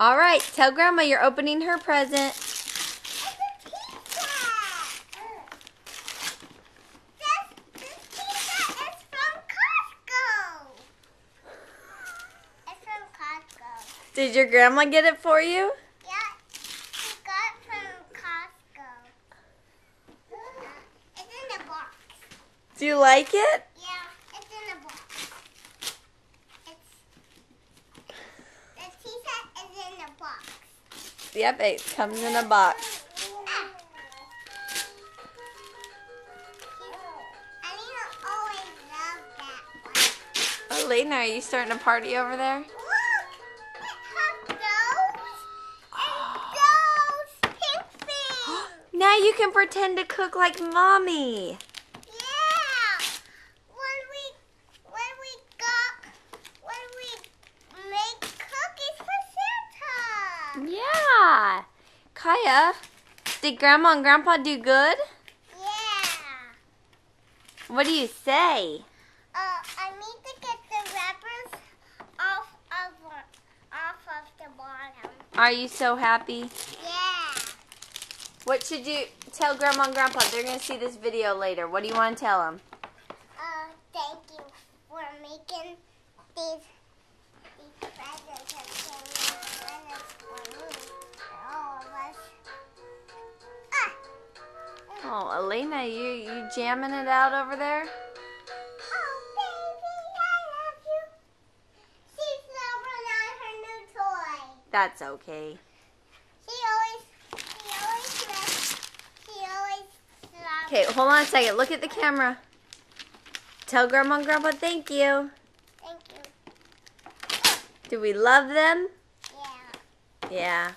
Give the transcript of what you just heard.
All right, tell Grandma you're opening her present. It's a pizza. This, this pizza is from Costco. It's from Costco. Did your grandma get it for you? Yeah, she got it from Costco. It's in the box. Do you like it? Yeah, it's in the box. It's the pizza is in the box. Yep, it comes in a box. Ah. Alina always loved that one. Oh, Lena, are you starting a party over there? Look, it has those and those pink things. Now you can pretend to cook like mommy. Yeah. When we when we got when we make cookies for Santa. Yeah. Kaiya, did Grandma and Grandpa do good? Yeah. What do you say? Uh, I need to get the wrappers off of off of the bottom. Are you so happy? Yeah. What should you tell Grandma and Grandpa? They're going to see this video later. What do you want to tell them? Uh, thank you for making these these Oh, Elena, you you jamming it out over there? Oh, baby, I love you. She's loving on her new toy. That's okay. She always, she always loves, always. Okay, hold on a second. Look at the camera. Tell Grandma and Grandpa thank you. Thank you. Do we love them? Yeah. Yeah.